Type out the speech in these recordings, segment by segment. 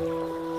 Oh.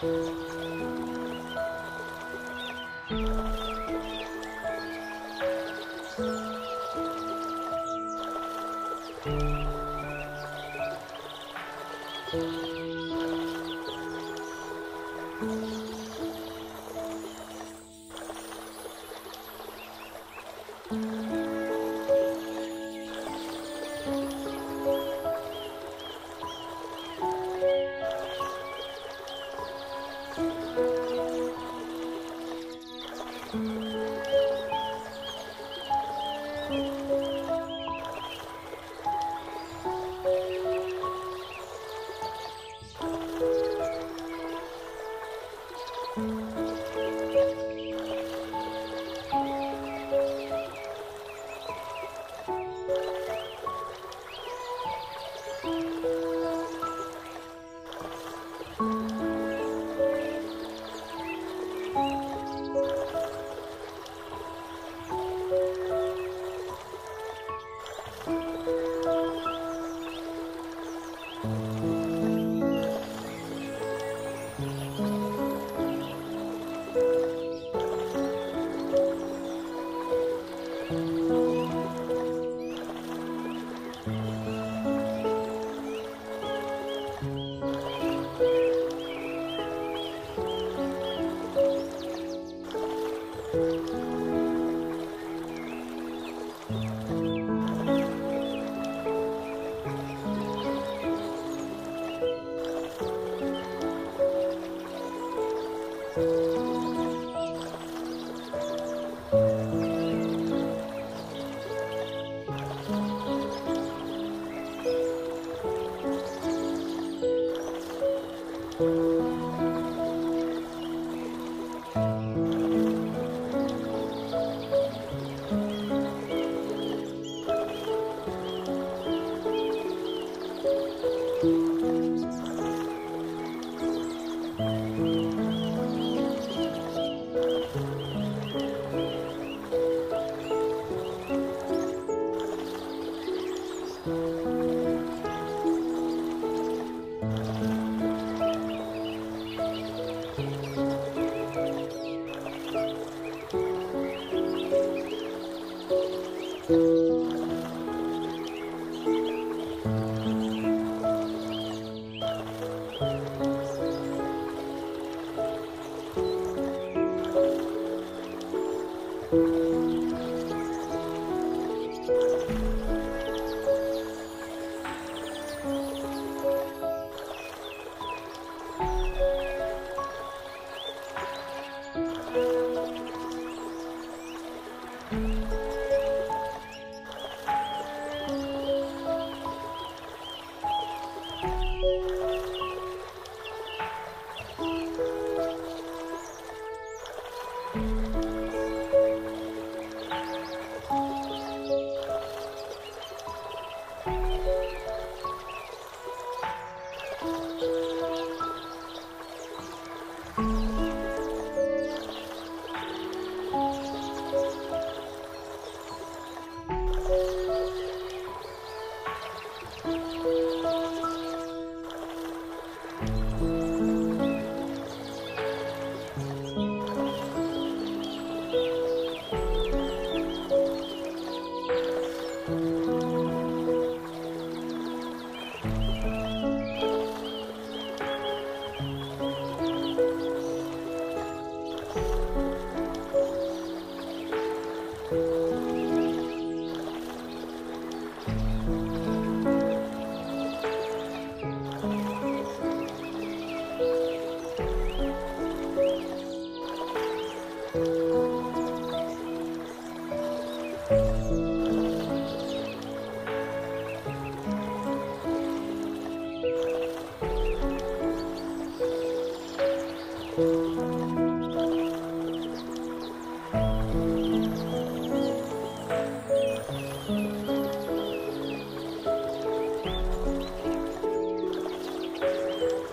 Música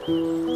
Música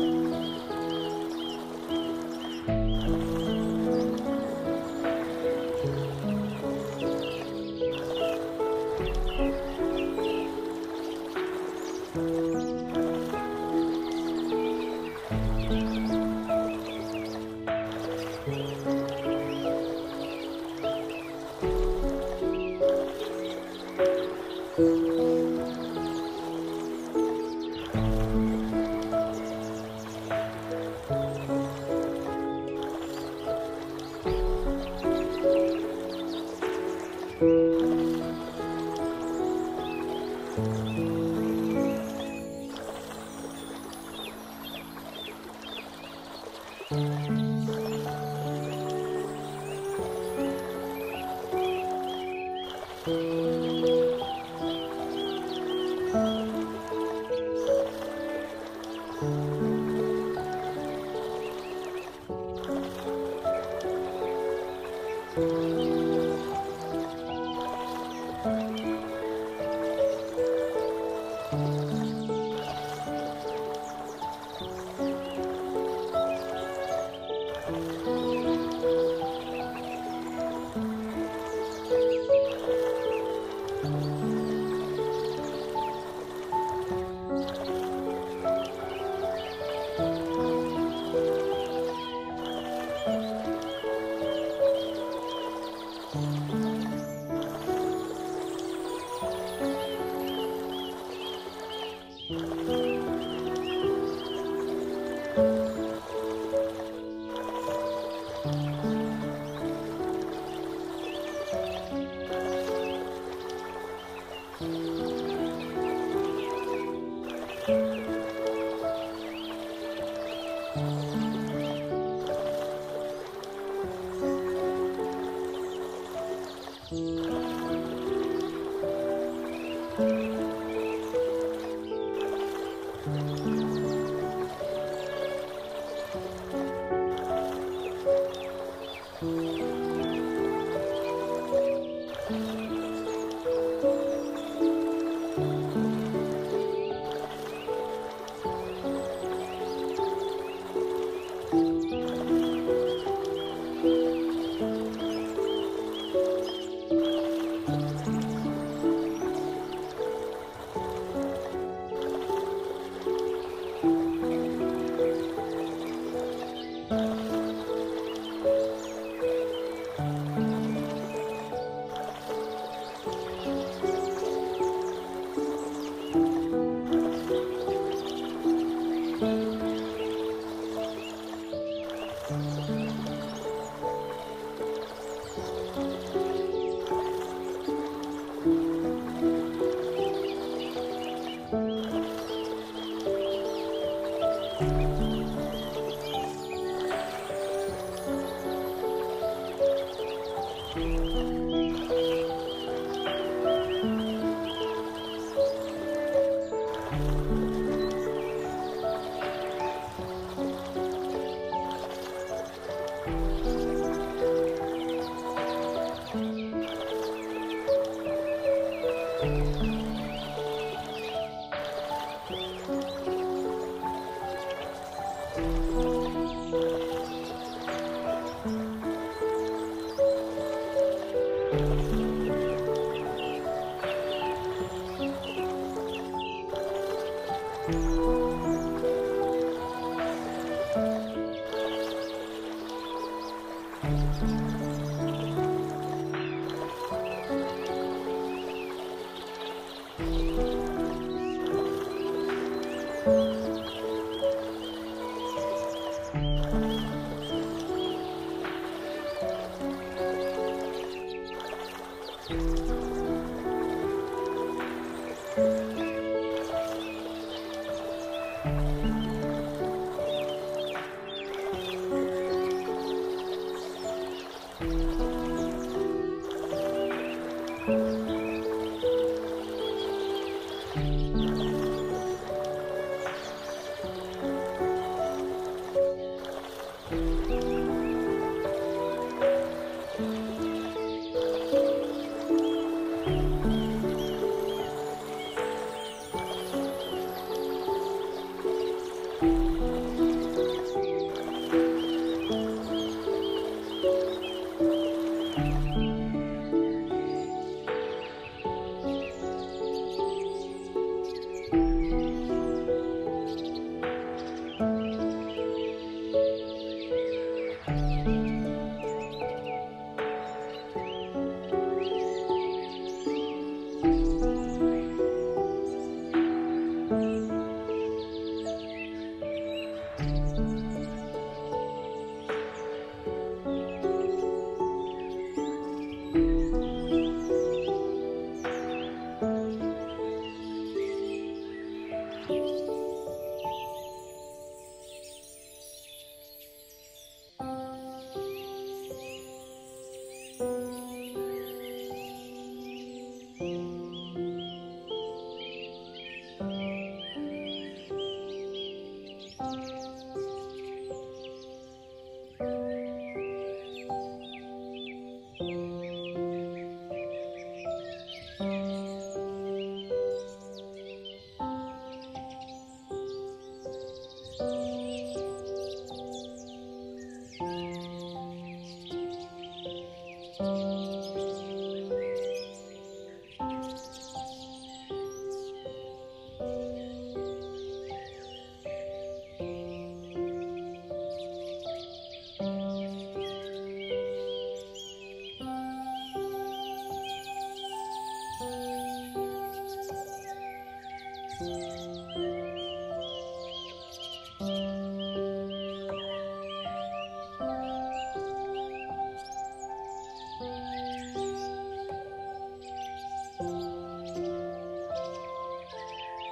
Música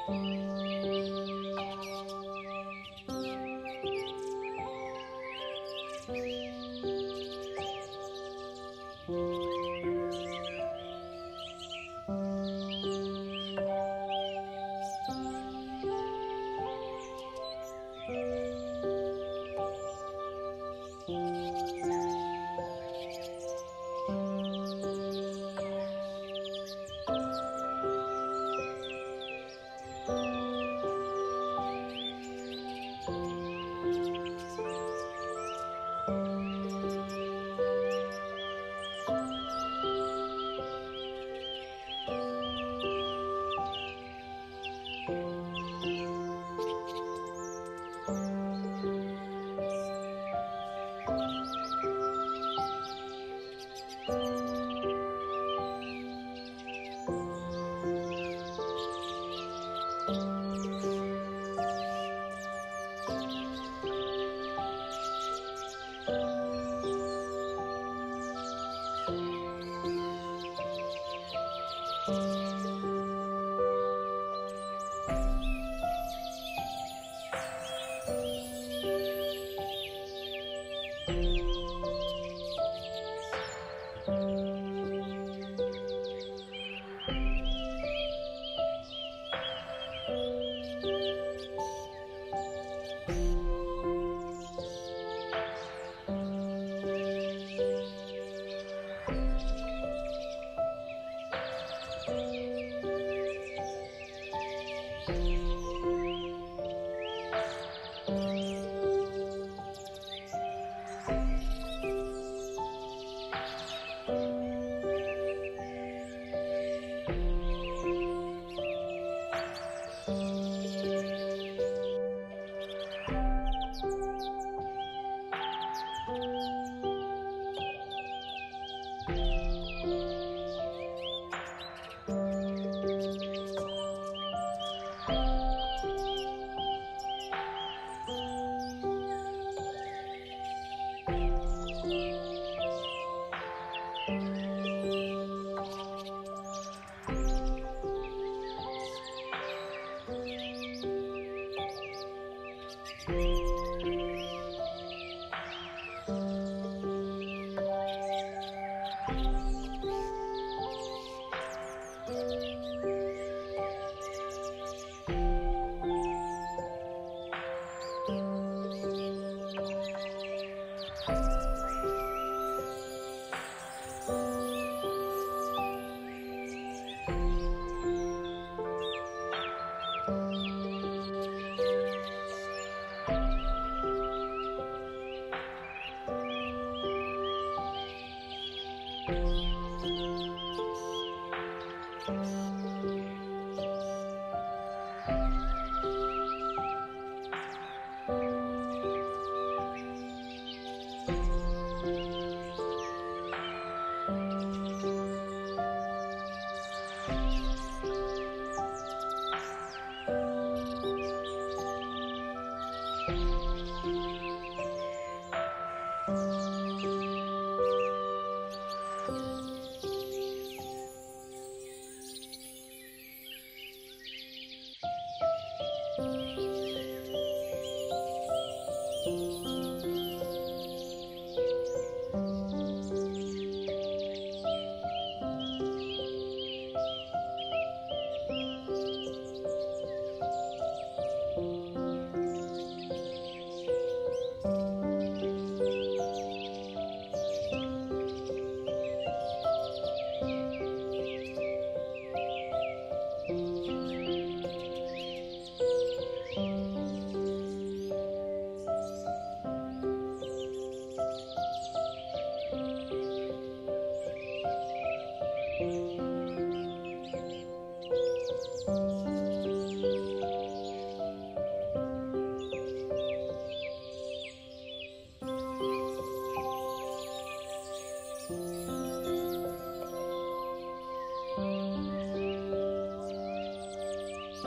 Música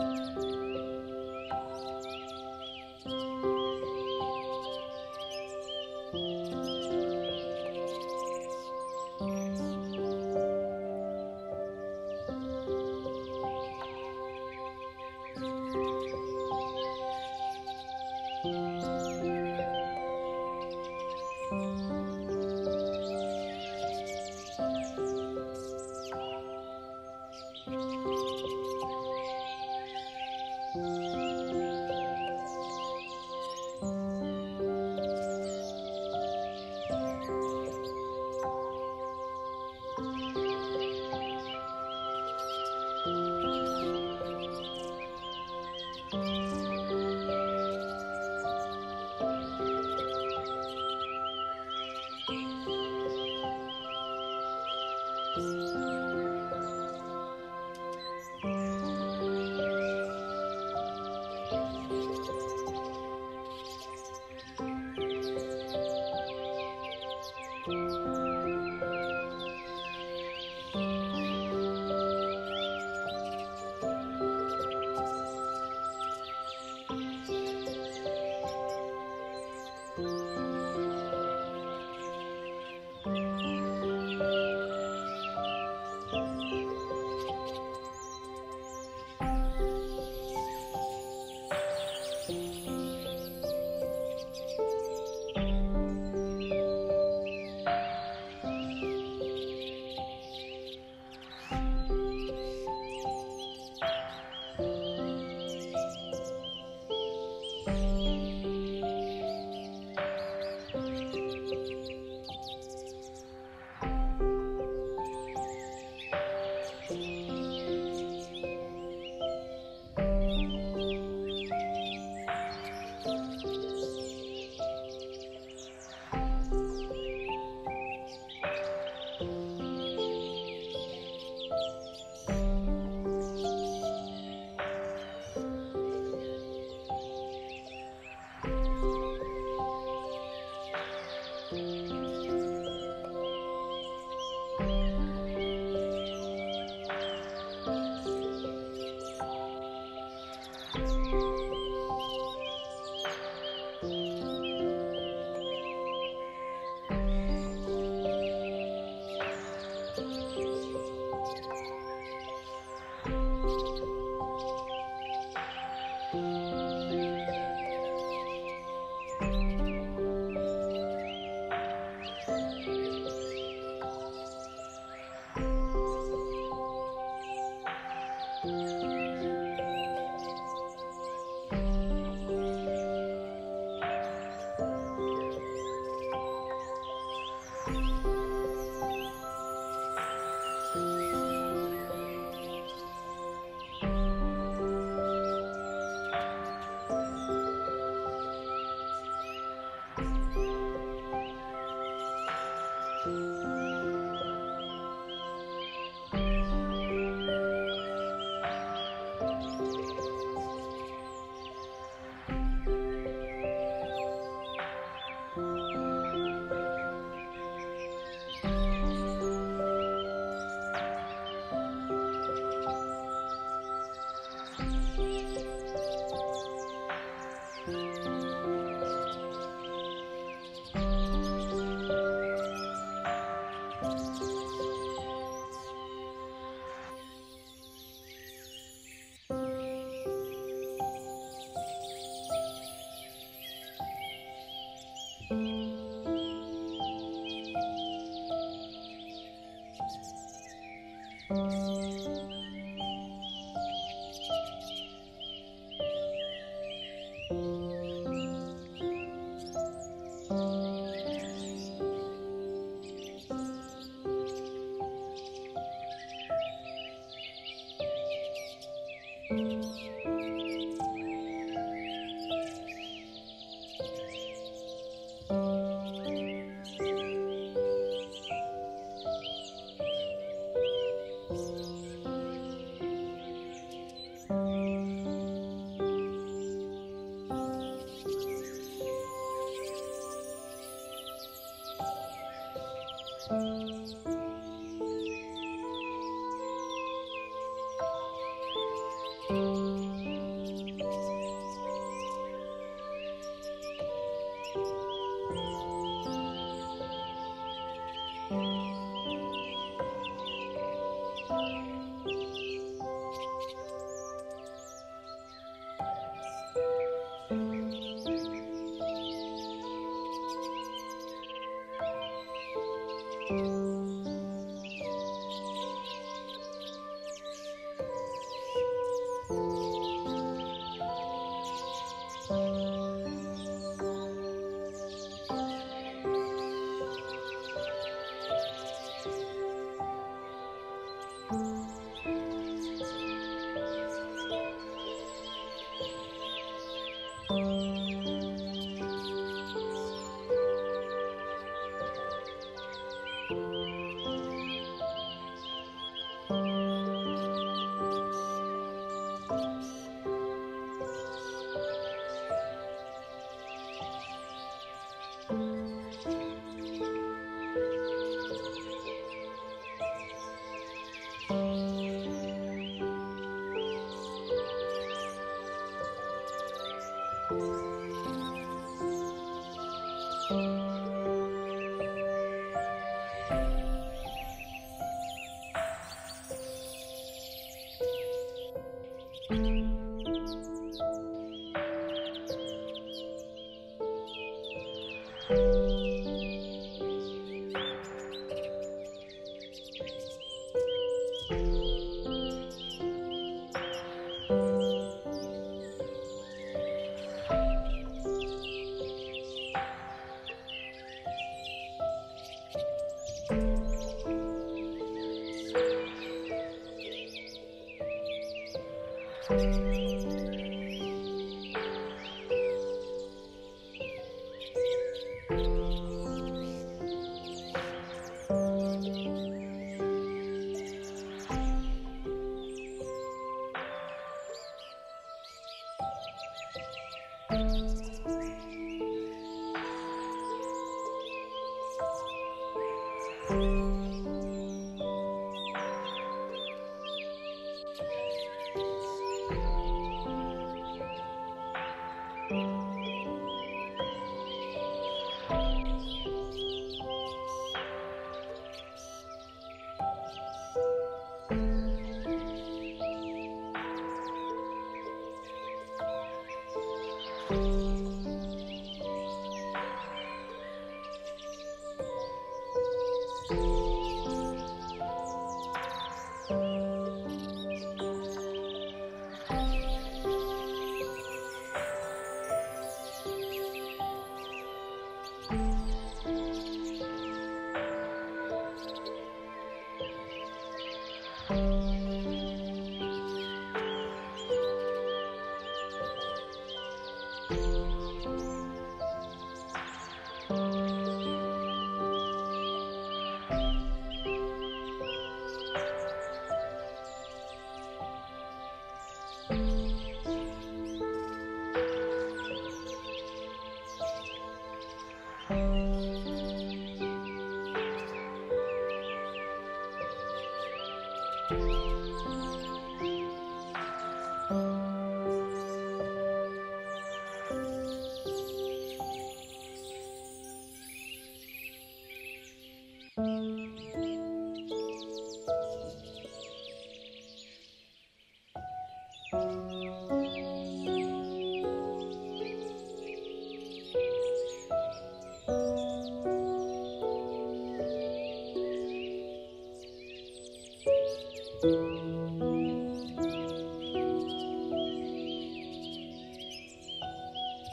Música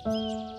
Música